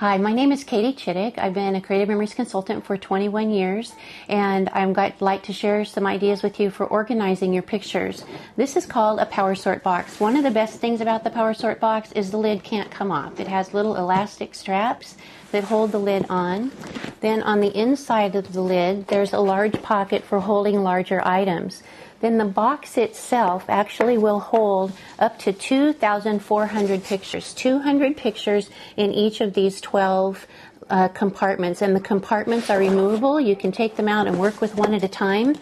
Hi, my name is Katie Chittick. I've been a creative memories consultant for 21 years, and I'm like to share some ideas with you for organizing your pictures. This is called a power sort box. One of the best things about the power sort box is the lid can't come off. It has little elastic straps that hold the lid on. Then on the inside of the lid, there's a large pocket for holding larger items then the box itself actually will hold up to 2,400 pictures, 200 pictures in each of these 12 uh, compartments, and the compartments are removable. You can take them out and work with one at a time.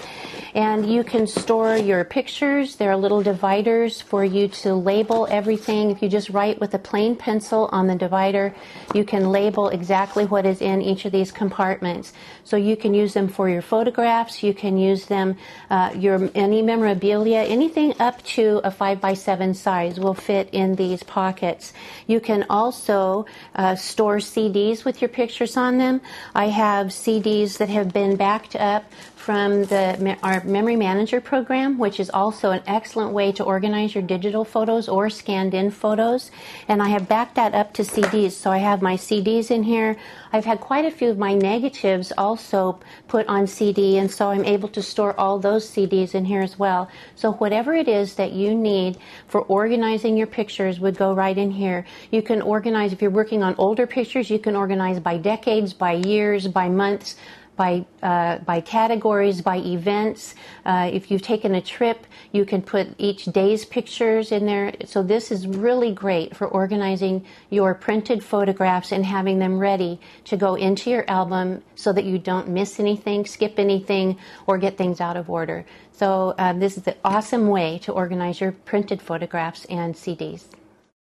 And you can store your pictures. There are little dividers for you to label everything. If you just write with a plain pencil on the divider, you can label exactly what is in each of these compartments. So you can use them for your photographs. You can use them, uh, your any memorabilia, anything up to a five by seven size will fit in these pockets. You can also uh, store CDs with your pictures on them. I have CDs that have been backed up from the our memory manager program, which is also an excellent way to organize your digital photos or scanned in photos. And I have backed that up to CDs. So I have my CDs in here. I've had quite a few of my negatives also put on CD, and so I'm able to store all those CDs in here as well. So whatever it is that you need for organizing your pictures would go right in here. You can organize if you're working on older pictures, you can organize by decades, by years, by months by uh, by categories, by events. Uh, if you've taken a trip, you can put each day's pictures in there. So this is really great for organizing your printed photographs and having them ready to go into your album so that you don't miss anything, skip anything, or get things out of order. So uh, this is an awesome way to organize your printed photographs and CDs.